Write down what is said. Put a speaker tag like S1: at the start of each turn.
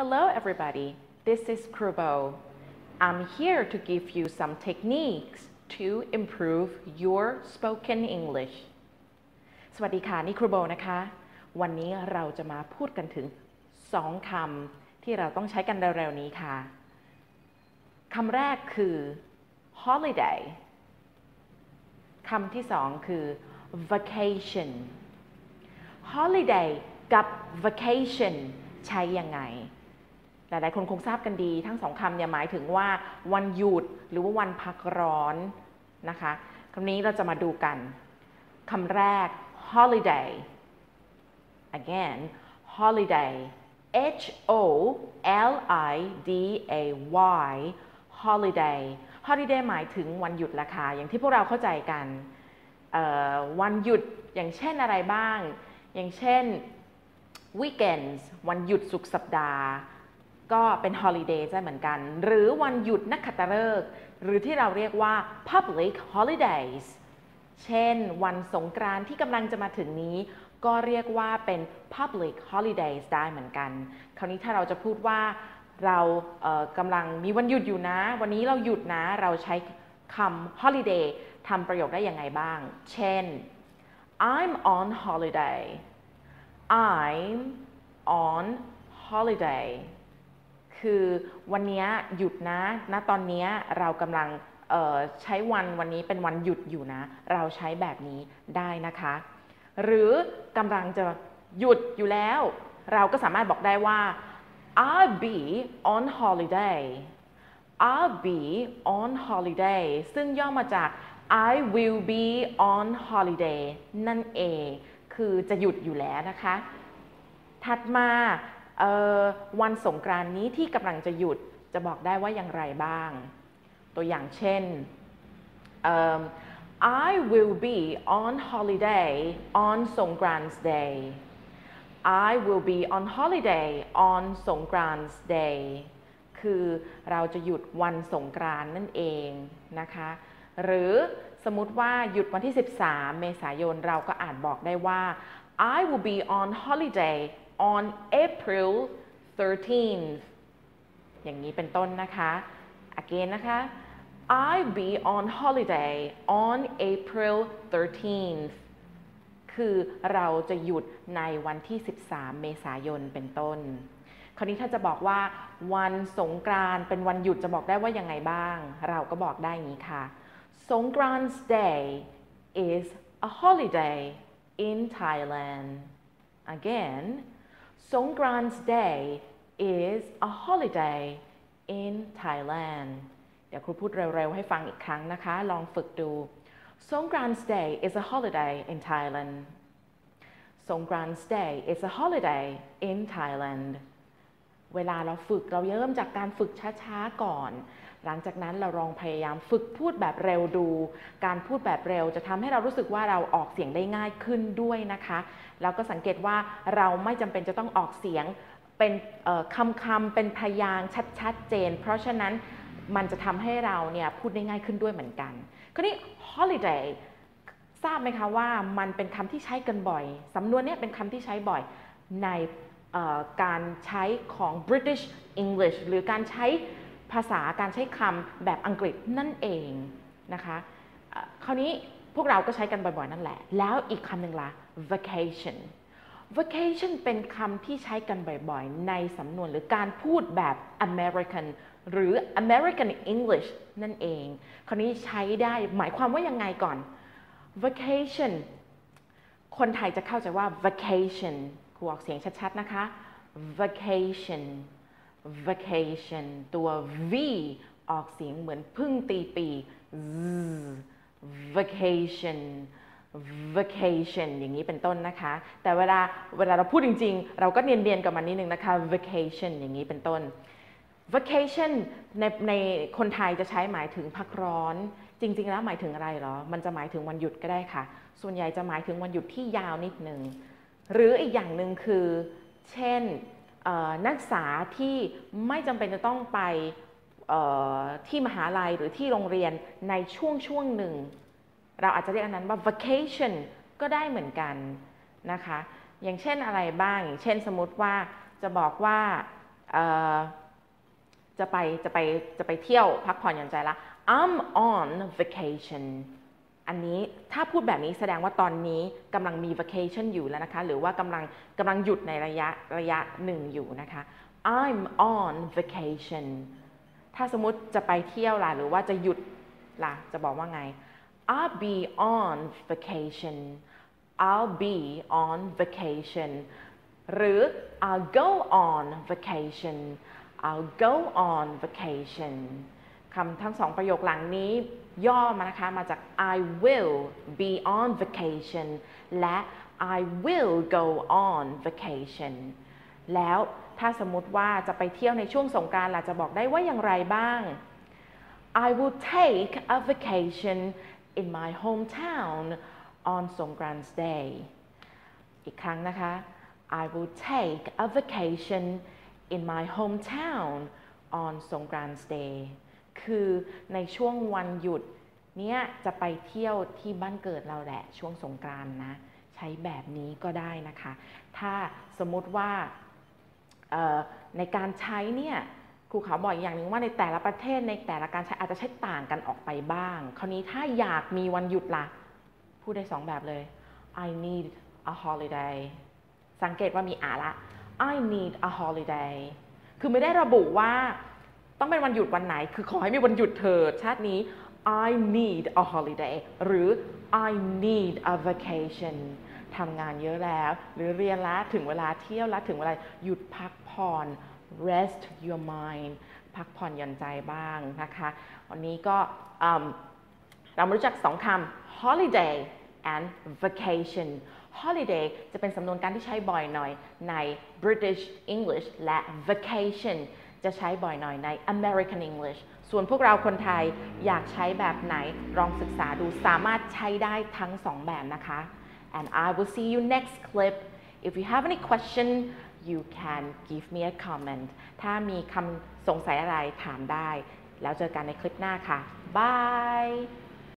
S1: Hello, everybody. This is Krubo. I'm here to give you some techniques to improve your spoken English. สวัสดีค่ะ นี่ครูโบนะคะ วันนี้เราจะมาพูดกันถึง 2คำที่เราต้องใช้กันเร็วๆนี้ค่ะคำแรกคือ holiday คำที่สองคือ vacation holiday กับ vacation ใช้ยังไง หลายๆ คนคงทราบกันดี ทั้งสองคำเนี่ยหมายถึงว่าวันหยุดหรือว่าวันพักร้อนนะคะคำนี้เราจะมาดูกันคำแรก holiday again holiday H O L I D A Y holiday holiday หมายถึงวันหยุดละค่ะอย่างที่พวกเราเข้าใจกันวันหยุดอย่างเช่นอะไรบ้าง อย่างเช่น weekends วันหยุดสุกสัปดาห์ ก็เป็น holiday ได้เหมือนกัน หรือวันหยุดนักขัตฤกษ์หรือที่เราเรียกว่า public holidays เช่น วันสงกรานต์ที่กำลังจะมาถึงนี้ ก็เรียกว่าเป็น public holidays ได้เหมือนกัน คราวนี้ถ้าเราจะพูดว่าเราเกำลังมีวันหยุดอยู่นะ วันนี้เราหยุดนะ เราใช้คำ holiday ทำประโยคได้ยังไงบ้าง เช่น I'm on holiday I'm on holiday คือวันนี้หยุดนะณตอนนี้เรากำลังใช้วันวันนี้เป็นวันหยุดอยู่นะ เราใช้แบบนี้ได้นะคะ หรือกำลังจะหยุดอยู่แล้ว เราก็สามารถบอกได้ว่า I'll be on holiday I'll be on holiday ซึ่งย่อมาจาก I will be on holiday นั่นเอง คือจะหยุดอยู่แล้วนะคะ ถัดมา วันสงกรานนี้ที่กำลังจะหยุดจะบอกได้ว่าอย่างไรบ้าง ตัวอย่างเช่น I will be on holiday on Songkran's Day I will be on holiday on Songkran's Day คือเราจะหยุดวันสงกรานนั่นเองนะคะ หรือสมมติว่าหยุดวันที่ 13 เมษายนเราก็อาจบอกได้ว่า I will be on holiday on April 13th อย่างนี้เป็นต้นนะคะ again นะคะ I'll be on holiday on April 13th คือเราจะหยุดในวันที่ 13 เมษายนเป็นต้น คราวนี้ถ้าจะบอกว่า วันสงกรานเป็นวันหยุดจะบอกได้ว่ายังไงบ้าง เราก็บอกได้อย่างนี้ค่ะ Songkran's Day is a holiday in Thailand again Songkran's Day is a holiday in Thailand เดี๋ยวครูพูดเร็วๆให้ฟังอีกครั้งนะคะ ลองฝึกดู Songkran's Day is a holiday in Thailand Songkran's Day is a holiday in Thailand เวลาเราฝึกเราเริ่มจากการฝึกช้าๆก่อน หลังจากนั้นเราลองพยายามฝึกพูดแบบเร็วดู การพูดแบบเร็วจะทำให้เรารู้สึกว่าเราออกเสียงได้ง่ายขึ้นด้วยนะคะ แล้วก็สังเกตว่าเราไม่จำเป็นจะต้องออกเสียงเป็นคำคำเป็นพยางชัดๆเจน เพราะฉะนั้นมันจะทำให้เราเนี่ยพูดได้ง่ายขึ้นด้วยเหมือนกันคราวนี้ holiday ทราบไหมคะว่ามันเป็นคำที่ใช้กันบ่อย สำนวนนี้เป็นคำที่ใช้บ่อยในการใช้ของ British English หรือการใช้ ภาษาการใช้คำแบบอังกฤษนั่นเองนะคะคราวนี้พวกเราก็ใช้กันบ่อยๆนั่นแหละ แล้วอีกคำหนึ่งละ vacation vacation เป็นคำที่ใช้กันบ่อยๆ ในสำนวนหรือการพูดแบบ American หรือ American English นั่นเอง คราวนี้ใช้ได้หมายความว่ายังไงก่อน vacation คนไทยจะเข้าใจว่า vacation ครูออกเสียงชัดๆ นะคะ vacation vacation ตัว v ออกเสียงเหมือนพึ่งตีปี vacation vacation อย่างนี้เป็นต้นนะคะ แต่เวลาเวลาเราพูดจริง ๆ เราก็เนียนๆกับมันนิดนึงนะคะ vacation อย่างนี้เป็นต้น vacation ในในคนไทยจะใช้หมายถึงพักร้อน จริง ๆ แล้วหมายถึงอะไรหรอ มันจะหมายถึงวันหยุดก็ได้ค่ะ ส่วนใหญ่จะหมายถึงวันหยุดที่ยาวนิดนึง หรืออีกอย่างหนึ่งคือ เช่น นักศึกษาที่ไม่จำเป็นจะต้องไปที่มหาลัยหรือที่โรงเรียนในช่วงช่วงหนึ่ง เราอาจจะเรียกอันนั้นว่า vacation ก็ได้เหมือนกันนะคะ อย่างเช่นอะไรบ้าง อย่างเช่นสมมติว่าจะบอกว่าจะไปจะไปจะไปเที่ยวพักผ่อนหย่อนใจละ I'm on vacation อันนี้ถ้าพูดแบบนี้แสดงว่าตอนนี้กำลังมี vacation อยู่แล้วนะคะ หรือว่ากำลังกำลังหยุดในระยะระยะหนึ่งอยู่นะคะ I'm on vacation ถ้าสมมติจะไปเที่ยวล่ะ หรือว่าจะหยุดล่ะ จะบอกว่าไง I'll be on vacation I'll be on vacation หรือ I'll go on vacation I'll go on vacation คำทั้งสองประโยคหลังนี้ ย่อมานะคะมาจาก I will be on vacation และ I will go on vacation แล้วถ้าสมมติว่าจะไปเที่ยวในช่วงสงกรานต์ล่ะจะบอกได้ว่าอย่างไรบ้าง I will take a vacation in my hometown on Songkran's Day อีกครั้งนะคะ I will take a vacation in my hometown on Songkran's Day คือในช่วงวันหยุดเนี้ยจะไปเที่ยวที่บ้านเกิดเราแหละ ช่วงสงกรานนะ ใช้แบบนี้ก็ได้นะคะ ถ้าสมมติว่าในการใช้เนี่ยครูเขาบอกอีกอย่างหนึ่งว่าในแต่ละประเทศในแต่ละการใช้อาจจะใช้ต่างกันออกไปบ้าง คราวนี้ถ้าอยากมีวันหยุดล่ะพูดได้สองแบบเลย I need a holiday สังเกตว่ามีอาละ I need a holiday คือไม่ได้ระบุว่า ต้องเป็นวันหยุดวันไหน คือขอให้มีวันหยุดเถิดชาตินี้ I need a holiday หรือ I need a vacation ทำงานเยอะแล้ว หรือเรียนล้วถึงเวลาเที่ยวล้วถึงเวลาหยุดพักผ่อน rest your mind พักผ่อนหย่อนใจบ้างนะคะ วันนี้ก็เรามารู้จักสองคำ holiday and vacation holiday จะเป็นสำนวนการที่ใช้บ่อยหน่อยใน British English และ vacation จะใช้บ่อยหน่อยใน American English ส่วนพวกเราคนไทยอยากใช้แบบไหนลองศึกษาดูสามารถใช้ได้ทั้งสองแบบนะคะ and I will see you next clip if you have any question you can give me a comment ถ้ามีคำสงสัยอะไรถามได้ แล้วเจอกันในคลิปหน้าค่ะ บาย